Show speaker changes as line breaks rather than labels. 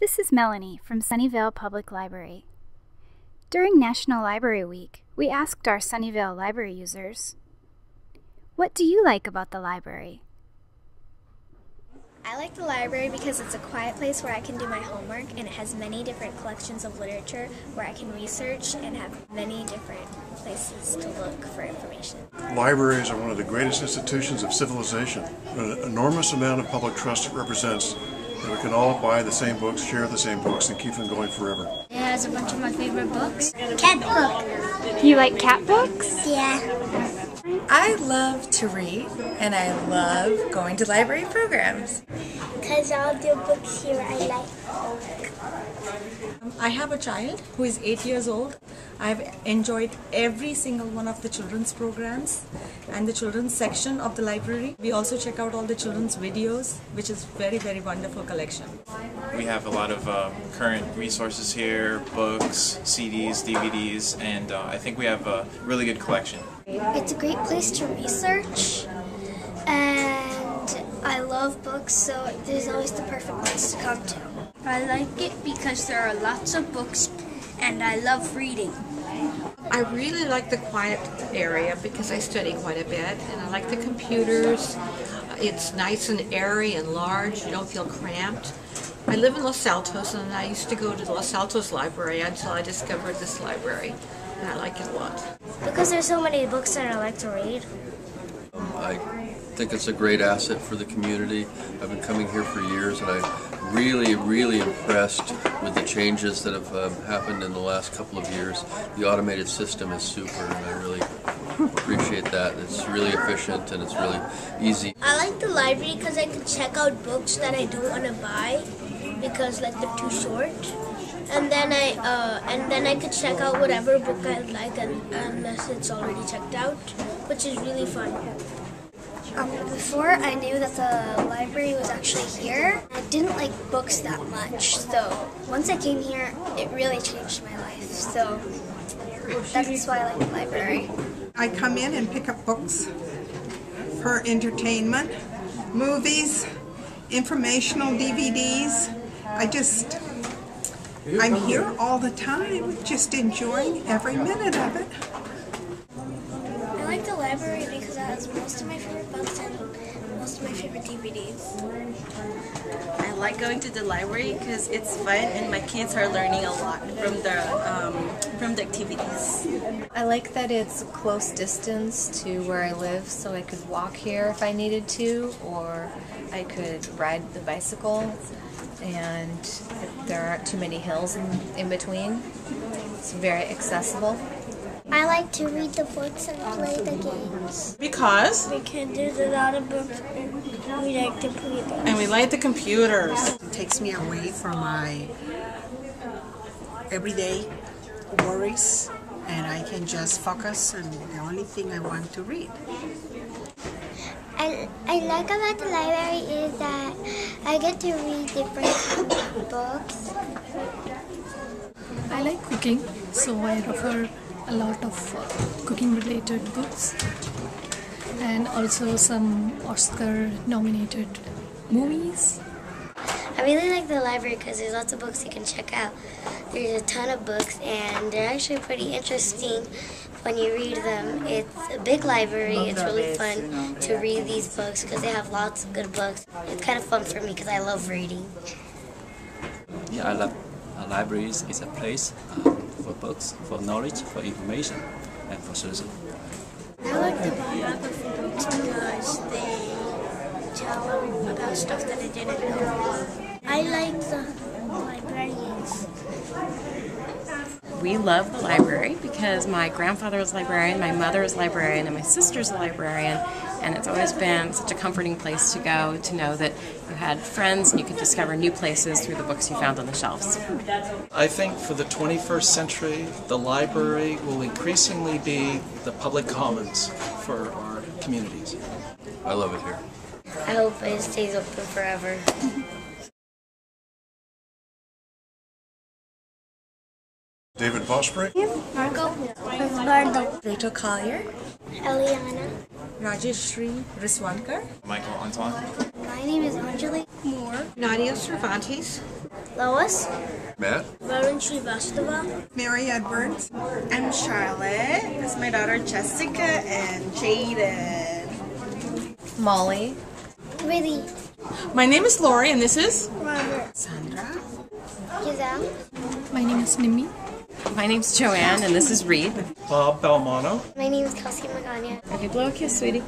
This is Melanie from Sunnyvale Public Library. During National Library Week, we asked our Sunnyvale library users, What do you like about the library?
I like the library because it's a quiet place where I can do my homework and it has many different collections of literature where I can research and have many different places to look for information.
Libraries are one of the greatest institutions of civilization. An enormous amount of public trust it represents that we can all buy the same books, share the same books, and keep them going forever.
It has a bunch of my favorite books.
Cat book.
You like cat books?
Yeah.
I love to read and I love going to library programs.
Because all the books here I like.
I have a child who is eight years old. I've enjoyed every single one of the children's programs and the children's section of the library. We also check out all the children's videos, which is very, very wonderful collection.
We have a lot of uh, current resources here, books, CDs, DVDs, and uh, I think we have a really good collection.
It's a great place to research and I love books so there's always the perfect place to come to.
I like it because there are lots of books and I love reading.
I really like the quiet area because I study quite a bit and I like the computers. It's nice and airy and large. You don't feel cramped. I live in Los Altos and I used to go to the Los Altos Library until I discovered this library and I like it a lot.
Because there's so many books that I like to read.
I think it's a great asset for the community. I've been coming here for years and I'm really, really impressed with the changes that have um, happened in the last couple of years. The automated system is super and I really appreciate that. It's really efficient and it's really easy.
I like the library because I can check out books that I don't want to buy because like they're too short. And then I uh, and then I could check out whatever book I like and, unless it's already checked out, which is really fun.
Um, before I knew that the library was actually here, I didn't like books that much. So once I came here, it really changed my life. So that's why I like the library.
I come in and pick up books for entertainment, movies, informational DVDs. I just, I'm here all the time, just enjoying every minute of it.
I like the library because it has most of my favorite books and most of my favorite DVDs.
I like going to the library because it's fun and my kids are learning a lot from the um, from the activities.
I like that it's close distance to where I live, so I could walk here if I needed to, or I could ride the bicycle, and there aren't too many hills in, in between. It's very accessible.
I like to read the books and play the games.
Because?
Because there's a lot of books and we like to play them.
And we like the computers.
It takes me away from my everyday worries and I can just focus on the only thing I want to read.
I, I like about the library is that I get to read different books.
I like cooking, so I refer a lot of uh, cooking related books and also some Oscar nominated movies.
I really like the library because there's lots of books you can check out. There's a ton of books and they're actually pretty interesting when you read them. It's a big library. It's really fun to read these books because they have lots of good books. It's kind of fun for me because I love reading.
Yeah, I love uh, libraries. It's a place uh, for books, for knowledge, for information, and for social.
I like the biography books because they tell about stuff that I didn't know. I like the librarians.
We love the library because my grandfather was a librarian, my mother is a librarian, and my sister's a librarian. And it's always been such a comforting place to go to know that you had friends and you could discover new places through the books you found on the shelves.
I think for the 21st century, the library will increasingly be the public commons for our communities.
I love it here.
I hope it stays open forever.
David Vosbury,
Marco. Eduardo.
Rachel Collier.
Eliana.
Rajeshri Riswankar.
Michael Antoine.
My name is Anjali Moore.
Nadia Cervantes.
Lois.
Matt?
Varun Srivastava.
Mary Edwards.
I'm Charlotte. This is my daughter Jessica and Jaden.
Molly.
Really?
My name is Lori, and this is
Robert.
Sandra.
Giselle.
My name is Nimi.
My name's Joanne, and this is Reed.
Bob Belmono.
My name is Kelsey Magana.
Okay, blow a kiss, sweetie.